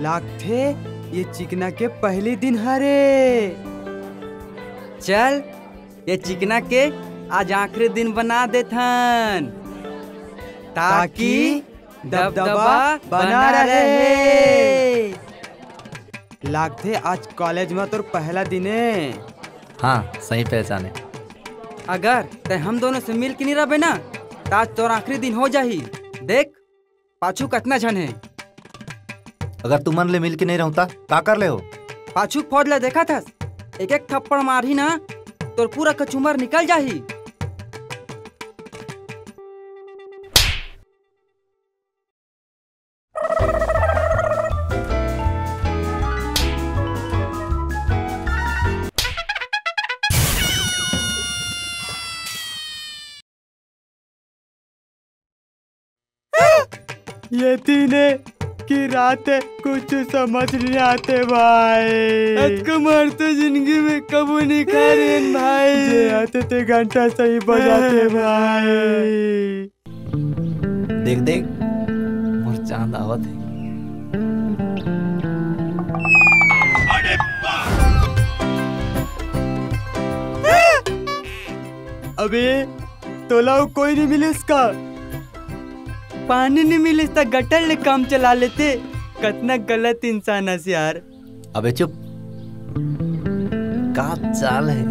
लागथे ये चिकना के पहले दिन हरे। चल ये चिकना के आज आखिरी दिन बना देथन। ताकि दबदबा बना रहे। लागथे आज कॉलेज में तोर पहला दिन। है हाँ सही पहचाने। अगर ते हम दोनों से मिल के नहीं रहे ना तो आज तोर आखिरी दिन हो जाही। देख पाछू कितना झन है। अगर तू मन ले मिल के नहीं रहता का कर ले हो? पाछू फौज ले देखा था एक एक थप्पड़ मारी ना तोर पूरा कचुमर निकल जाही। ये तीने की रात है कुछ समझ नहीं आते भाई। कमर तो ज़िंदगी में कबू नहीं खा रहे भाई। आते थे घंटा सही बजाते भाई। देख देख मोर चाँद आवत है। अबे तोलाव कोई नहीं मिले इसका। पानी नहीं मिले तो गटर ले काम चला लेते। कितना गलत इंसान है यार। अबे चुप। का चाल है?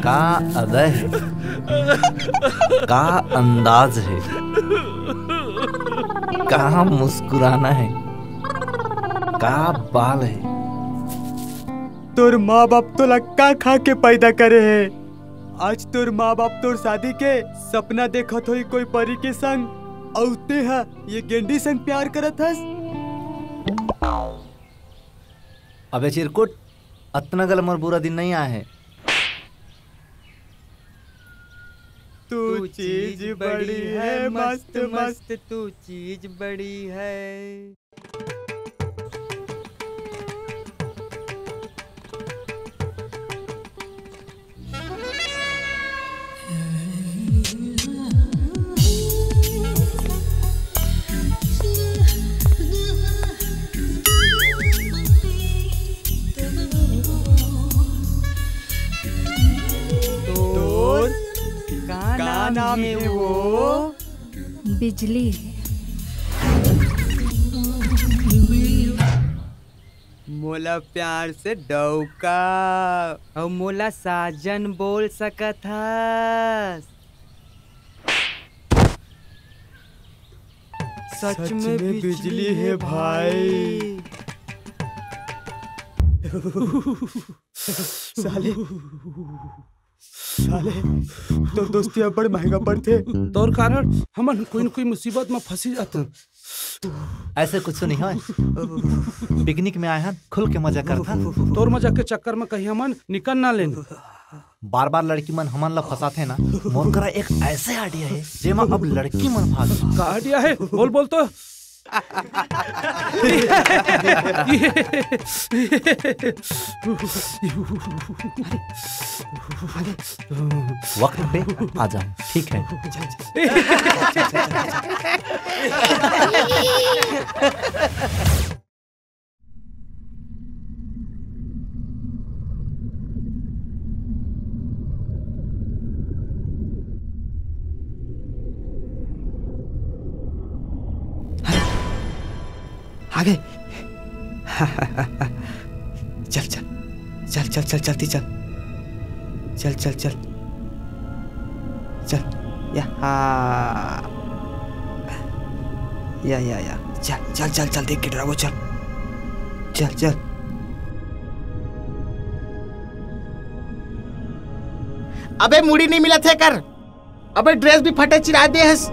का अदा है? का अंदाज है? का मुस्कुराना है? का बाल है? तोर माँ बाप तो लक्का खा के पैदा करे है। आज तोर माँ बाप तोर शादी के सपना देखत होई कोई परी के संग। औते है ये गेंडी संग प्यार करत हस। अबे चिरकुट अतना गल मोर बुरा दिन नहीं आया है। तू चीज़ बड़ी है मस्त मस्त तू चीज़ बड़ी है। नाम है वो बिजली। मोला प्यार से डौका। और मोला साजन बोल सकत हस। सच में बिजली है भाई। साले। साले तो दोस्ती अब बड़े महँगा पड़ते तोर कारण हमन कोई न कोई मुसीबत में फंसी जाते ऐसे कुछ नहीं है पिकनिक में आए हैं खुल के मज़ा करता तोर मज़ा के चक्कर में कहीं हमन निकल ना लेन बार बार लड़की मन हमन ला फंसाते ना मोर करा एक ऐसे आइडिया है जेमा अब लड़की मन भाग का आइडिया है? बोल बोल तो। वक्त पे आ जाओ ठीक है? आगे। चल चल चल चल चल, चलती चल। चल चल चल। चल या या या। चल चल चल चल, देख के डरावो, चल। चल चल। अबे, मुड़ी नहीं मिला थे कर। अबे, ड्रेस भी फटे, चिरा दे हस।